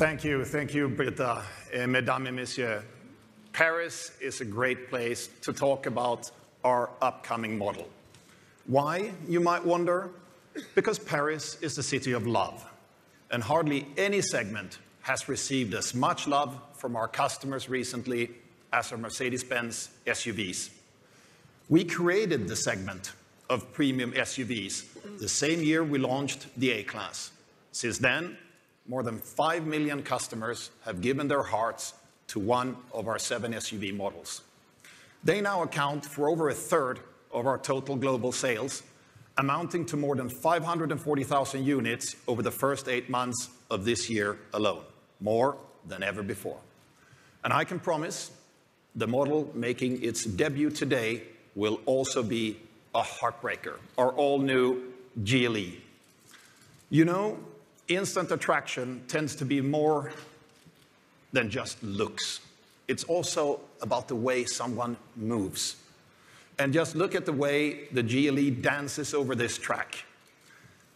Thank you. Thank you, Britta. Eh, mesdames et messieurs, Paris is a great place to talk about our upcoming model. Why, you might wonder? Because Paris is the city of love, and hardly any segment has received as much love from our customers recently as our Mercedes-Benz SUVs. We created the segment of premium SUVs the same year we launched the A-Class. Since then, more than 5 million customers have given their hearts to one of our seven SUV models. They now account for over a third of our total global sales, amounting to more than 540,000 units over the first eight months of this year alone, more than ever before. And I can promise the model making its debut today will also be a heartbreaker, our all-new GLE. You know, instant attraction tends to be more than just looks. It's also about the way someone moves. And just look at the way the GLE dances over this track.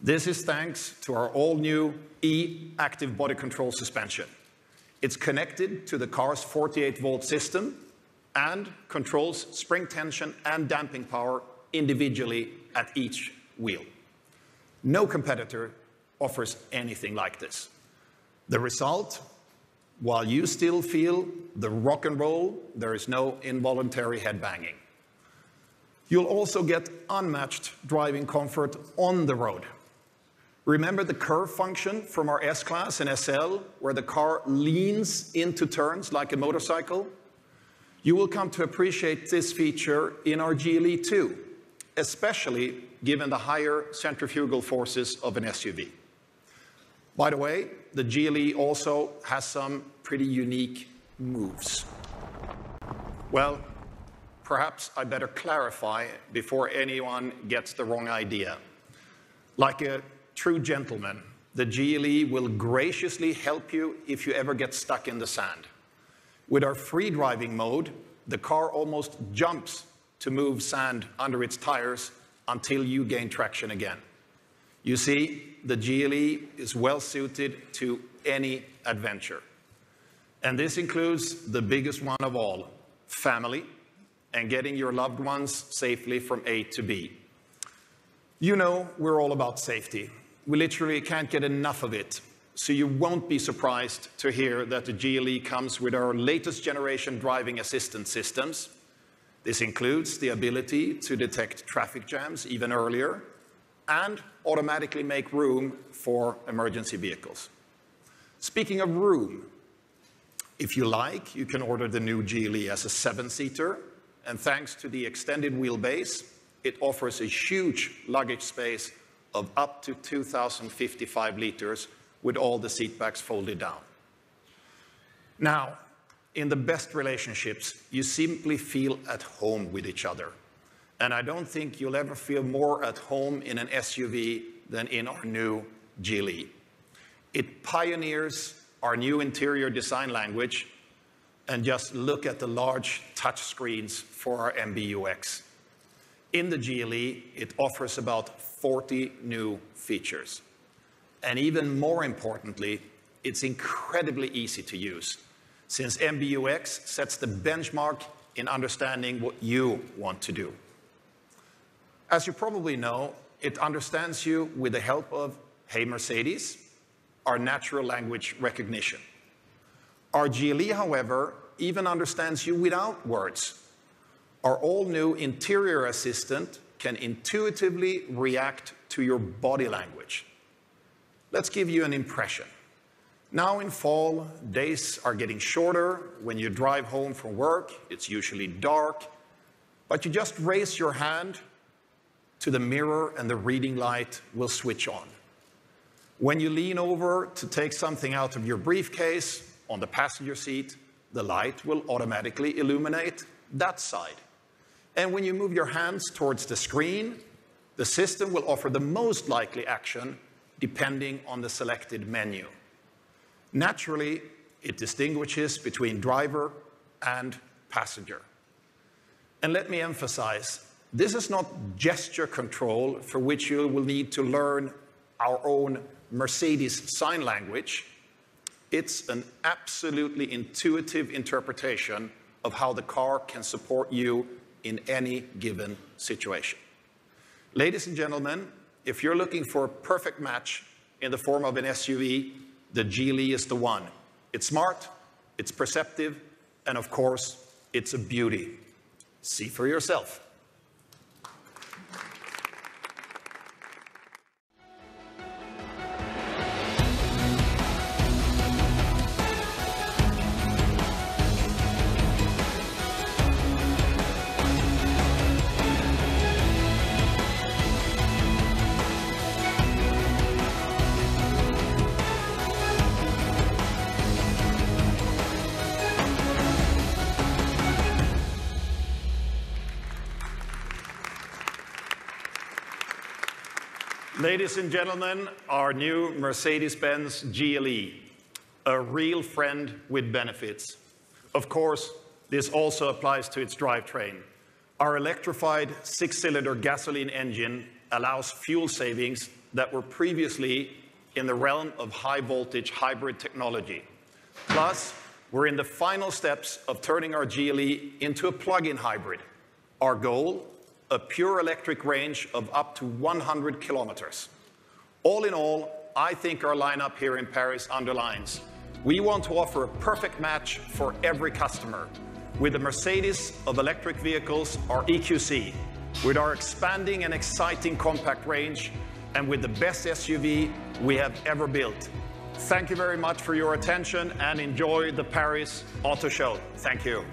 This is thanks to our all-new e-Active Body Control suspension. It's connected to the car's 48-volt system and controls spring tension and damping power individually at each wheel. No competitor offers anything like this. The result, while you still feel the rock and roll, there is no involuntary head-banging. You'll also get unmatched driving comfort on the road. Remember the curve function from our S-Class and SL, where the car leans into turns like a motorcycle? You will come to appreciate this feature in our GLE too, especially given the higher centrifugal forces of an SUV. By the way, the GLE also has some pretty unique moves. Well, perhaps I better clarify before anyone gets the wrong idea. Like a true gentleman, the GLE will graciously help you if you ever get stuck in the sand. With our free driving mode, the car almost jumps to move sand under its tires until you gain traction again. You see, the GLE is well-suited to any adventure, and this includes the biggest one of all, family, and getting your loved ones safely from A to B. You know we're all about safety. We literally can't get enough of it, so you won't be surprised to hear that the GLE comes with our latest generation driving assistance systems. This includes the ability to detect traffic jams even earlier and automatically make room for emergency vehicles. Speaking of room, if you like, you can order the new GLE as a seven-seater, and thanks to the extended wheelbase, it offers a huge luggage space of up to 2,055 liters with all the seatbacks folded down. Now, in the best relationships, you simply feel at home with each other, and I don't think you'll ever feel more at home in an SUV than in our new GLE. It pioneers our new interior design language, and just look at the large touch screens for our MBUX. In the GLE, it offers about 40 new features, and even more importantly, it's incredibly easy to use since MBUX sets the benchmark in understanding what you want to do. As you probably know, it understands you with the help of Hey Mercedes, our natural language recognition. Our GLE, however, even understands you without words. Our all-new interior assistant can intuitively react to your body language. Let's give you an impression. Now in fall, days are getting shorter. When you drive home from work, it's usually dark, but you just raise your hand to the mirror, and the reading light will switch on. When you lean over to take something out of your briefcase on the passenger seat, the light will automatically illuminate that side. And when you move your hands towards the screen, the system will offer the most likely action depending on the selected menu. Naturally, it distinguishes between driver and passenger. And let me emphasize, this is not gesture control for which you will need to learn our own Mercedes sign language. It's an absolutely intuitive interpretation of how the car can support you in any given situation. Ladies and gentlemen, if you're looking for a perfect match in the form of an SUV, the GLE is the one. It's smart, it's perceptive, and of course, it's a beauty. See for yourself. Ladies and gentlemen, our new Mercedes-Benz GLE, a real friend with benefits. Of course, this also applies to its drivetrain. Our electrified six-cylinder gasoline engine allows fuel savings that were previously in the realm of high-voltage hybrid technology. Plus, we're in the final steps of turning our GLE into a plug-in hybrid. Our goal a pure electric range of up to 100 kilometers. All in all, I think our lineup here in Paris underlines we want to offer a perfect match for every customer with the Mercedes of electric vehicles, our EQC, with our expanding and exciting compact range, and with the best SUV we have ever built. Thank you very much for your attention and enjoy the Paris Auto Show. Thank you.